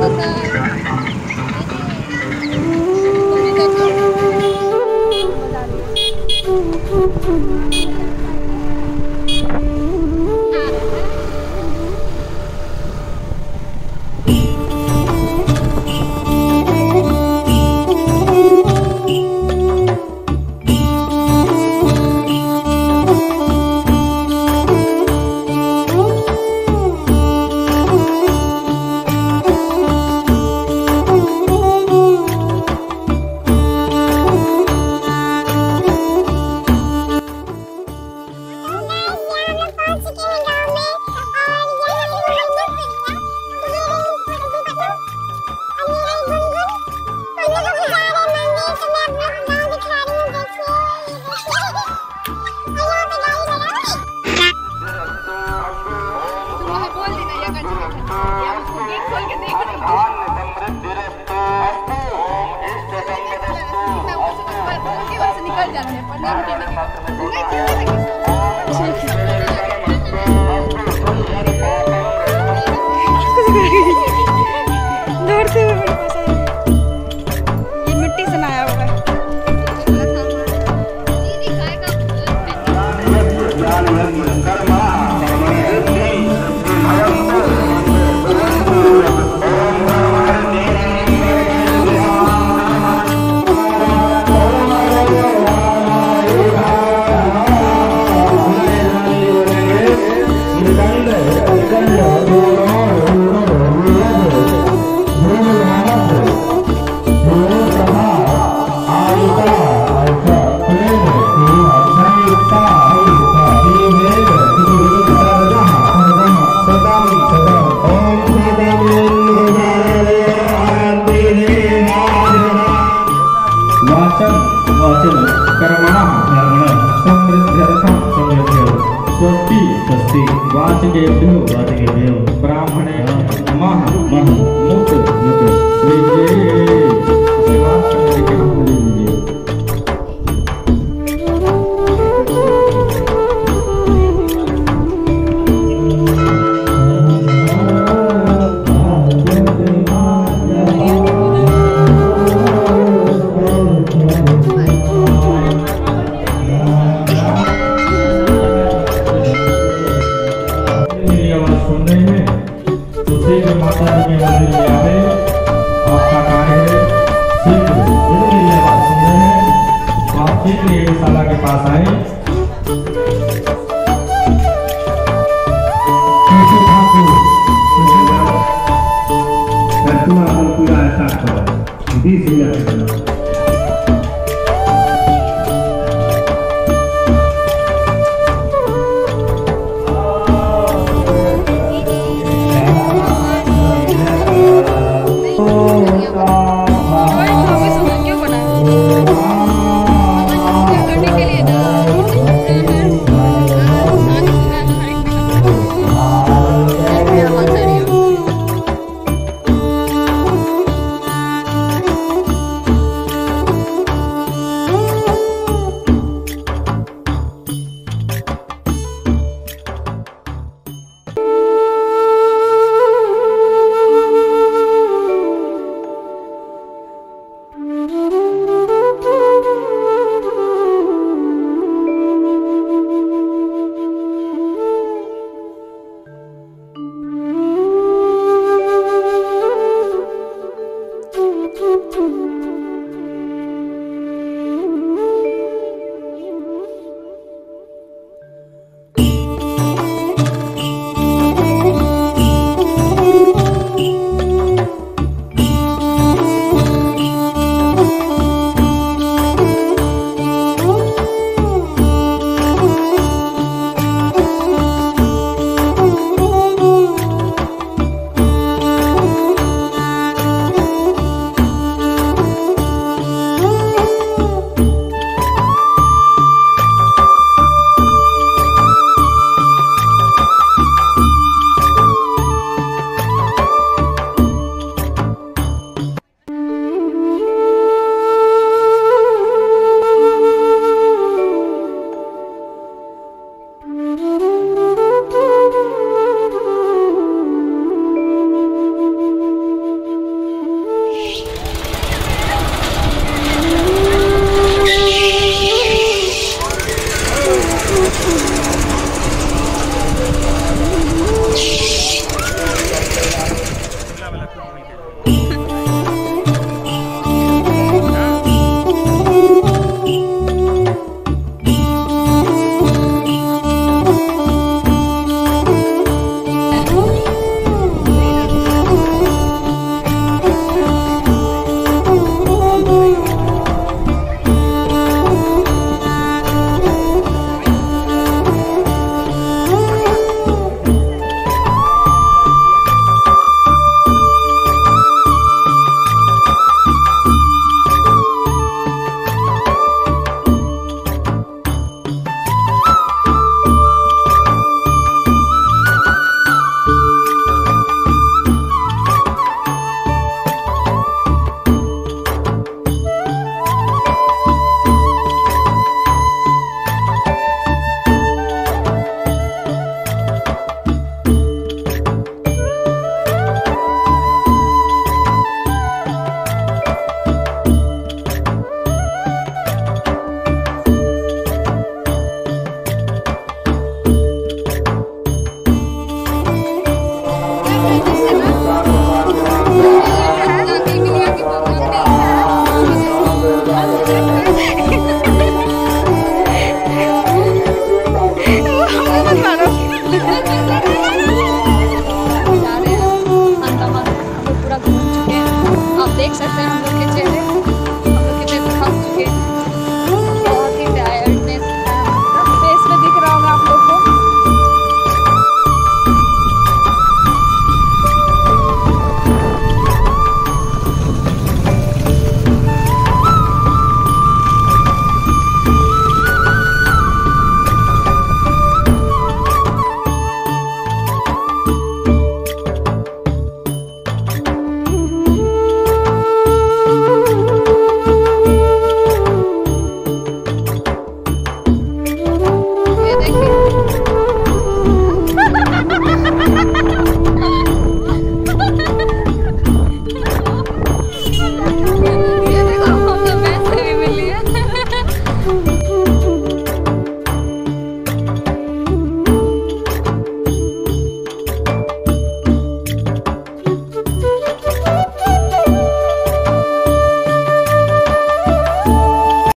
豆豆でルーを割 Di sini ada.